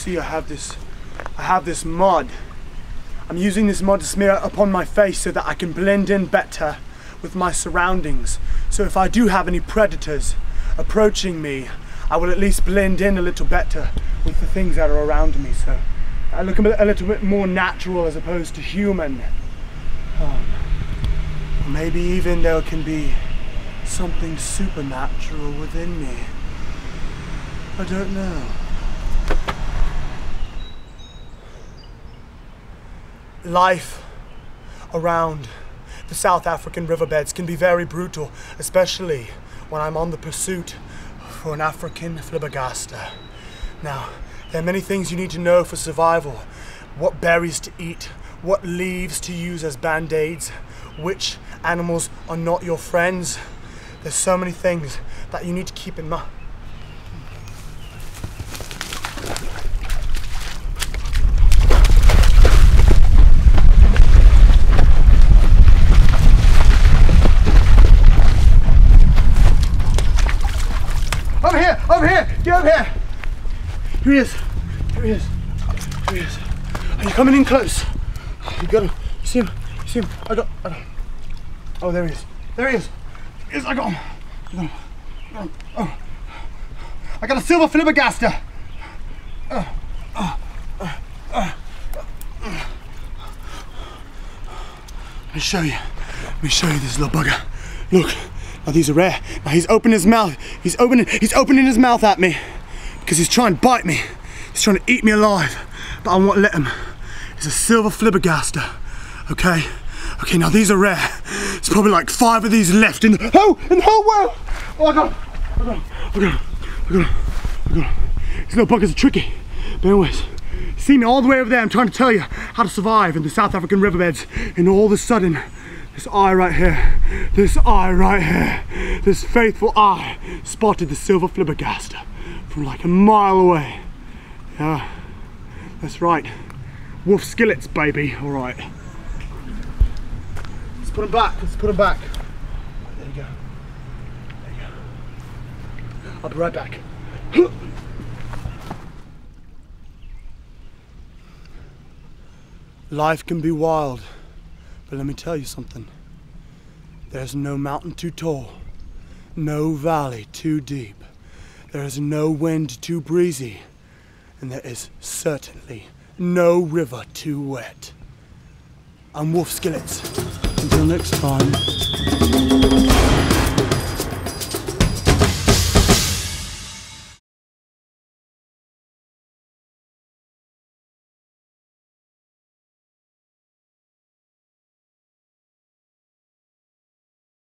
See, I have this, I have this mud. I'm using this mud to smear upon my face so that I can blend in better with my surroundings. So if I do have any predators approaching me, I will at least blend in a little better with the things that are around me. So I look a little bit more natural as opposed to human. Um, maybe even there can be something supernatural within me. I don't know. Life around the South African riverbeds can be very brutal, especially when I'm on the pursuit for an African flabbergaster. Now, there are many things you need to know for survival. What berries to eat, what leaves to use as band-aids, which animals are not your friends. There's so many things that you need to keep in mind. Over here! Over here! Get over here! Here he is! Here he is! Here he is! Are you coming in close? You got him. You see him? You see him? I got. I got him. Oh, there he is. There he is. There he is. I got him. I got him. I got, him. Oh. I got a silver flabbergaster. Uh, uh, uh, uh. Let me show you. Let me show you this little bugger. Look. Now these are rare. Now he's opening his mouth. He's opening. He's opening his mouth at me because he's trying to bite me. He's trying to eat me alive, but I won't let him. It's a silver flabbergaster. Okay. Okay. Now these are rare. There's probably like five of these left in the oh in the whole world. Oh, I got him. I got him. I got him. I got him. I got him. These little buggers are tricky. But anyways, see me all the way over there. I'm trying to tell you how to survive in the South African riverbeds, and all of a sudden. This eye right here, this eye right here, this faithful eye spotted the silver flabbergaster from like a mile away. Yeah, that's right. Wolf skillets, baby. All right. Let's put them back. Let's put them back. There you go. There you go. I'll be right back. Life can be wild. But let me tell you something. There's no mountain too tall, no valley too deep. There is no wind too breezy, and there is certainly no river too wet. I'm Wolf Skillets. Until next time.